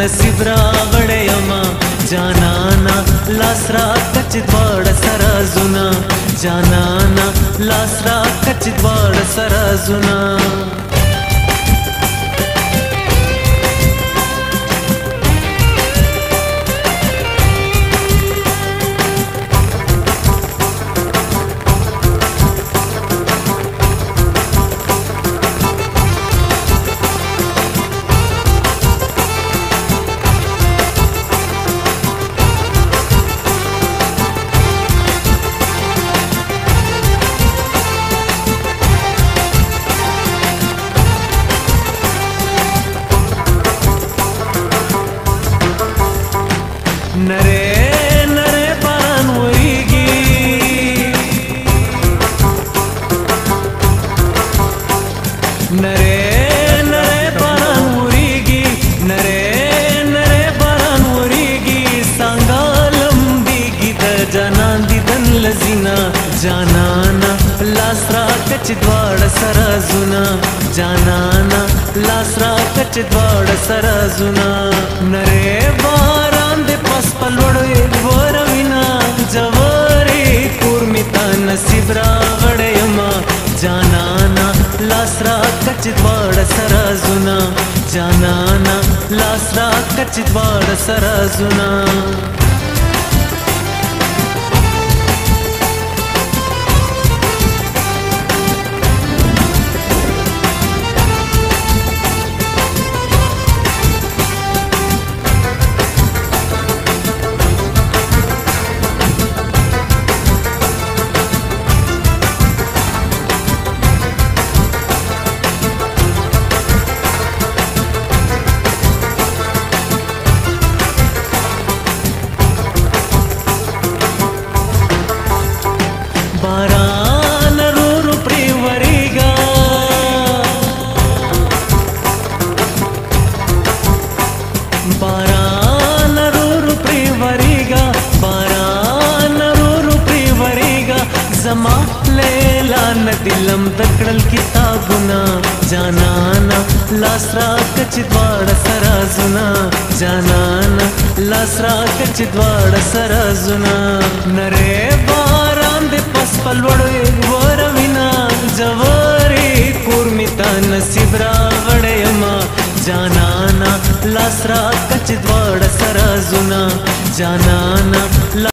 नसीब्रा वडयमा जानाना लासरा कचिद्वाड सरा जुना जानाना लासरा कचिद्वाड सरा जुना نره نره باران وریږي نره نره باران وریږي څنګه لم دیږي د جانان دیدن لزینا جانانا لاس را کچ دواړه سره زونا جانانا لاس را کچ دواړه سره زونا نره باران د پس پلوړې وروینا جوارې کور می تا نصیب را कचित सरा जुना जाना ना लासला कचित वाडसरा जुना ಪ್ರಿವರಿಗ ಬರಾನರೋರು ಪ್ರಿವರಿಗ ಜಮಾ ಲೇಲಾನ ದಿಲಂ ದಕ್ಕಡಲ್ ಕಿತಾಬುನ ಜಾನಾನ ಲಾಸ್ರಾ ಕಚಿದ್ವಾಡ ಸರಾಜುನ ಜಾನಾನ ಲಾಸ್ರಾ ಕಚಿದ್ವಾಡ ಸರಾಜುನ ನರೇ ಬಾರಾಂದೆ ಪಸ್ಪಲ್ವಡು ವರವಿನ ಜವಾರಿ ಕೂರ್ಮಿತ ನಸಿಬ್ರಾ ವಡೆಯಮ್ಮ ಜಾನಾ लासरा कच द्वाड सरा जुना जाना ना